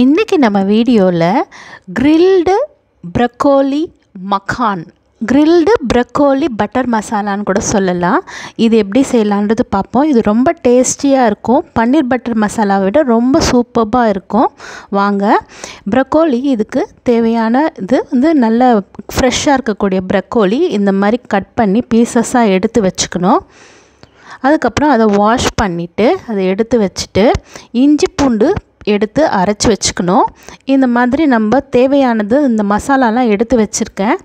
இன்றைக்கி நம்ம வீடியோவில் grilled broccoli makhan grilled broccoli butter மசாலான்னு கூட சொல்லலாம். இது எப்படி செய்யலான்றது பார்ப்போம். இது ரொம்ப டேஸ்டியாக இருக்கும். பன்னீர் பட்டர் மசாலாவை விட ரொம்ப சூப்பராக இருக்கும். வாங்க ப்ரக்கோலி இதுக்கு தேவையான இது வந்து நல்ல ஃப்ரெஷ்ஷாக இருக்கக்கூடிய ப்ரக்கோலி இந்த மாதிரி கட் பண்ணி பீசஸாக எடுத்து வச்சுக்கணும். அதுக்கப்புறம் அதை வாஷ் பண்ணிவிட்டு அதை எடுத்து வச்சுட்டு இஞ்சி பூண்டு எடுத்து அரைச்சி வச்சுக்கணும். இந்த மாதிரி நம்ம தேவையானது இந்த மசாலாலாம் எடுத்து வச்சுருக்கேன்.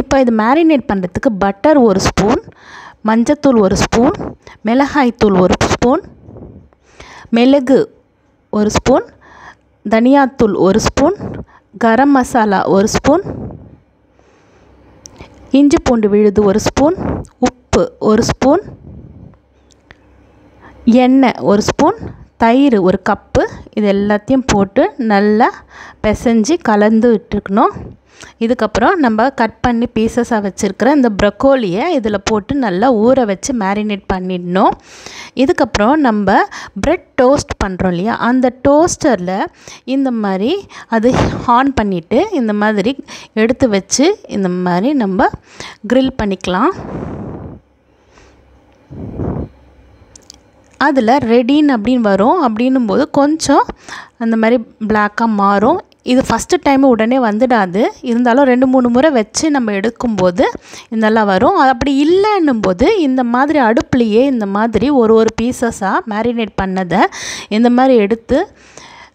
இப்போ இது மேரினேட் பண்ணுறதுக்கு பட்டர் ஒரு ஸ்பூன் மஞ்சத்தூள் ஒரு ஸ்பூன் மிளகாய்த்தூள் ஒரு ஸ்பூன் மிளகு ஒரு ஸ்பூன் தனியாத்தூள் ஒரு ஸ்பூன் கரம் மசாலா ஒரு ஸ்பூன் இஞ்சி பூண்டு விழுது ஒரு ஸ்பூன் உப்பு ஒரு ஸ்பூன் எண்ணெய் ஒரு ஸ்பூன் தயிர் ஒரு கப்பு இது எல்லாத்தையும் போட்டு நல்லா பிசைஞ்சு கலந்து விட்டுருக்கணும். இதுக்கப்புறம் நம்ம கட் பண்ணி பீசஸாக வச்சுருக்கிற இந்த ப்ரக்கோலியை இதில் போட்டு நல்லா ஊற வச்சு மேரினேட் பண்ணிடணும். இதுக்கப்புறம் நம்ம ப்ரெட் டோஸ்ட் பண்ணுறோம் இல்லையா அந்த டோஸ்டரில் இந்த மாதிரி அது ஆன் பண்ணிவிட்டு இந்த மாதிரி எடுத்து வச்சு இந்த மாதிரி நம்ம க்ரில் பண்ணிக்கலாம். அதில் ரெடின் அப்படின்னு வரும். அப்படின்னும் போது கொஞ்சம் அந்த மாதிரி பிளாக்காக மாறும். இது ஃபஸ்ட்டு டைம் உடனே வந்துடாது. இருந்தாலும் ரெண்டு மூணு முறை வச்சு நம்ம எடுக்கும்போது இதெல்லாம் வரும். அப்படி இல்லைன்னும் போது இந்த மாதிரி அடுப்புலையே இந்த மாதிரி ஒரு ஒரு பீசஸாக மேரினேட் பண்ணதை இந்த மாதிரி எடுத்து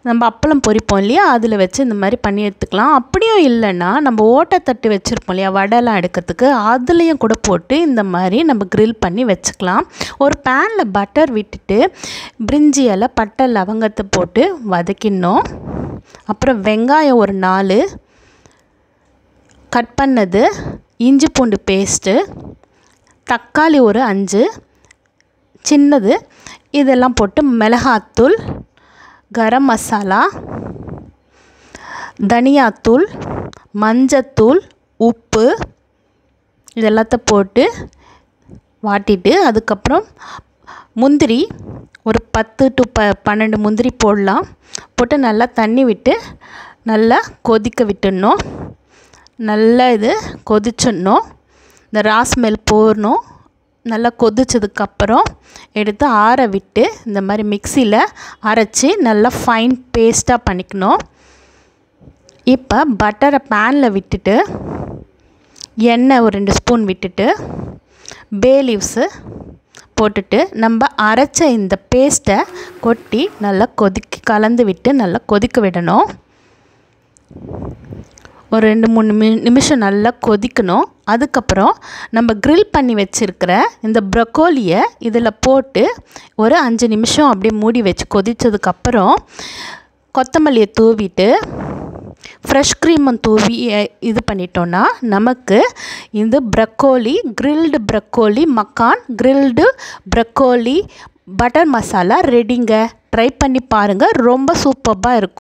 நம்ம அப்பளம் பொரிப்போம் இல்லையா? அதில் வச்சு இந்த மாதிரி பண்ணி எடுத்துக்கலாம். அப்படியும் இல்லைன்னா நம்ம ஓட்டத்தட்டு வச்சுருப்போம் இல்லையா? வடைலாம் எடுக்கிறதுக்கு. அதுலேயும் கூட போட்டு இந்த மாதிரி நம்ம க்ரில் பண்ணி வச்சுக்கலாம். ஒரு பேனில் பட்டர் விட்டுட்டு பிரிஞ்சி இலை பட்டை லவங்கத்தை போட்டு வதக்கிடணும். அப்புறம் வெங்காயம் ஒரு நாலு. கட் பண்ணது இஞ்சி பூண்டு பேஸ்ட்டு தக்காளி ஒரு அஞ்சு. சின்னது. இதெல்லாம் போட்டு மிளகாத்தூள் கரம் மசாலா தனியாத்தூள் மஞ்சத்தூள் உப்பு இதெல்லாத்தையும் போட்டு வாட்டிட்டு அதுக்கப்புறம் முந்திரி ஒரு பத்து டு ப பன்னெண்டு முந்திரி போடலாம். போட்டு நல்லா தண்ணி விட்டு நல்லா கொதிக்க விட்டுடணும். நல்லா இது கொதிச்சிடணும். இந்த ராஸ்மெல் போடணும். நல்லா கொதிச்சதுக்கப்புறம் எடுத்து ஆற விட்டு இந்த மாதிரி மிக்சியில் அரைச்சி நல்லா ஃபைன் பேஸ்ட்டாக பண்ணிக்கணும். இப்போ பட்டரை பேனில் விட்டுட்டு எண்ணெய் ஒரு ரெண்டு ஸ்பூன் விட்டுட்டு பே லீவ்ஸு போட்டுட்டு நம்ம அரைச்ச இந்த பேஸ்ட்டை கொட்டி நல்லா கொதிக்க கலந்து விட்டு நல்லா கொதிக்க விடணும். ஒரு ரெண்டு மூணு மி நிமிஷம் நல்லா கொதிக்கணும். அதுக்கப்புறம் நம்ம க்ரில் பண்ணி வச்சுருக்கிற இந்த ப்ரக்கோலியை இதில் போட்டு ஒரு அஞ்சு நிமிஷம் அப்படியே மூடி வச்சு கொதித்ததுக்கப்புறம் கொத்தமல்லியை தூவிட்டு ஃப்ரெஷ் க்ரீமும் தூவி இது பண்ணிட்டோன்னா நமக்கு இந்த broccoli grilled broccoli makhan grilled broccoli butter masala ரெடிங்க try பண்ணி பாருங்கள் ரொம்ப சூப்பராக இருக்கும்.